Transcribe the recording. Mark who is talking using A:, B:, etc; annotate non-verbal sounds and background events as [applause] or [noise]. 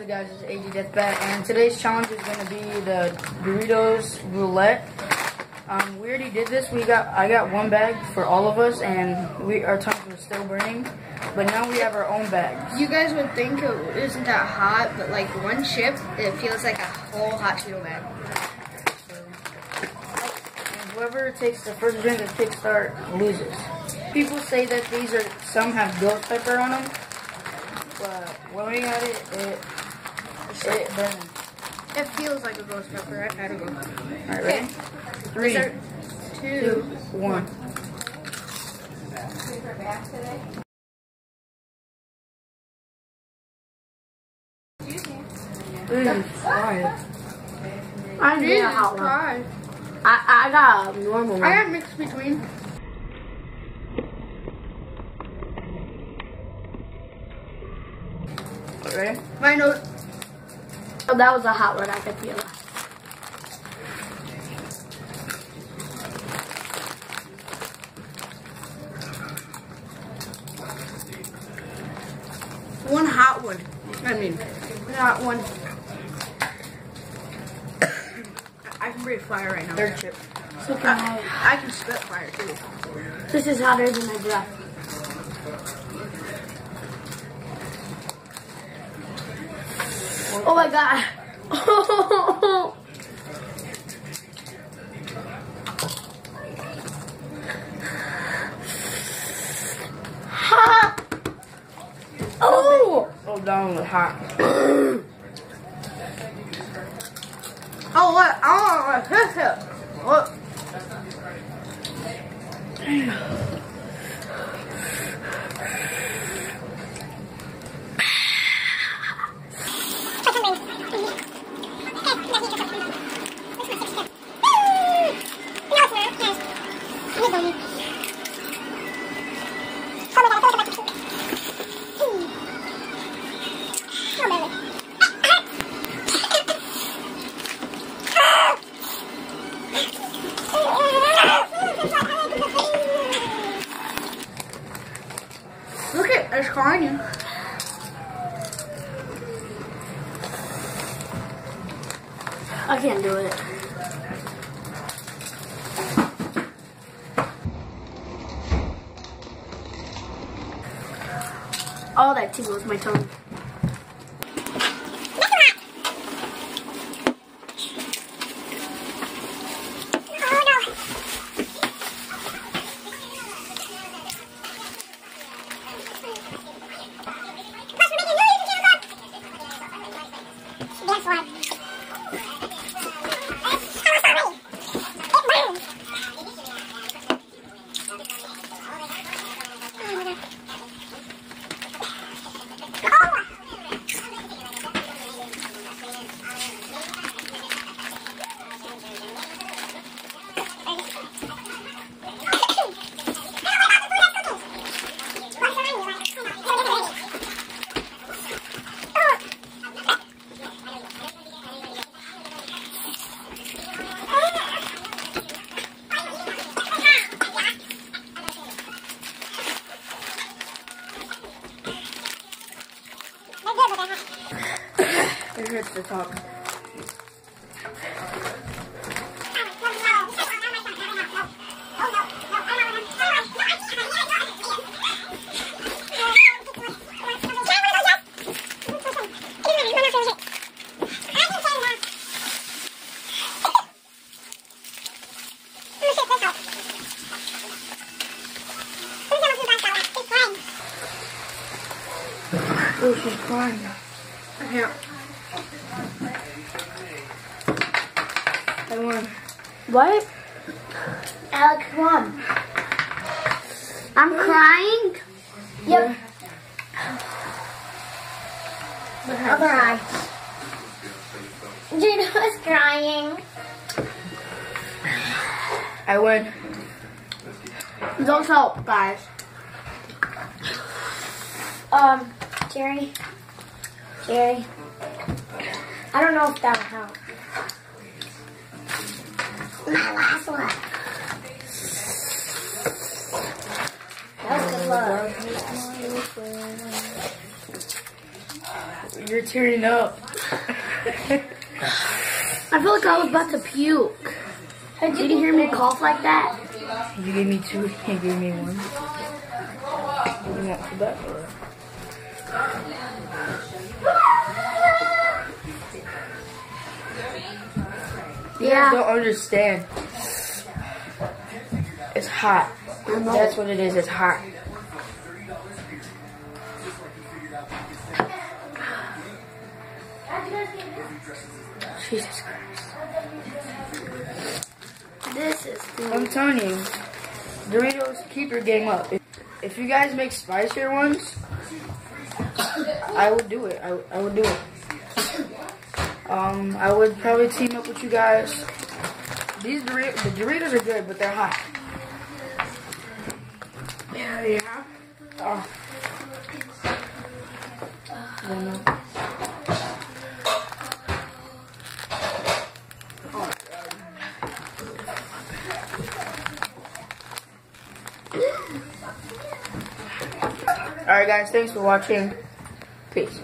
A: up guys, it's AG Deathbat and today's challenge is gonna be the Doritos roulette. Um, we already did this. We got I got one bag for all of us and we our tongues were still burning. But now we have our own bags.
B: You guys would think it isn't that hot, but like one chip, it feels like a whole hot Cheeto bag.
A: And whoever takes the first drink of Kickstart loses. People say that these are some have ghost pepper on them, but when we got it, it it burned.
B: It feels like a ghost pepper. I had to go.
A: Alright, ready? Three,
B: Is there
A: two,
B: two?
A: one. Mm, fire.
C: I did a hot one.
B: Christ.
C: I, I got a normal one.
B: I got mixed between.
A: Ready?
B: My note.
C: Oh, that was a hot one. I could feel it.
B: One hot one. I mean, not one. I can breathe fire right now.
A: Third chip.
C: So can I,
B: I can spit fire too.
C: this is hotter than my breath. Oh my god. Ha! [laughs] Oh!
A: Oh, down with hot. [coughs]
B: Oh, what? Oh, this it. What? Look
C: I can't do it. All that tickles my tongue.
A: It hurts to talk. Oh, she's crying.
B: I
A: I won.
C: What? Alex, come on. I'm crying. Yep. Other eye. Gina was crying.
A: I win.
C: Don't help, guys. Um, Jerry. Jerry. I don't know if that'll help. My last one. That was good luck.
A: You're tearing up.
C: I feel like I was about to puke. Did you hear me cough like that?
A: You gave me two, [laughs] he gave me one. You want that or?
C: Yeah.
A: don't understand. It's hot. That's what it is. It's hot. Jesus Christ.
C: This is
A: I'm telling you, Doritos, keep your game up. If, if you guys make spicier ones, I would do it. I, I would do it. Um, I would probably team up with you guys. These Doritos, the Doritos are good, but they're hot.
C: Yeah, yeah.
A: Oh. Alright guys, thanks for watching. Peace.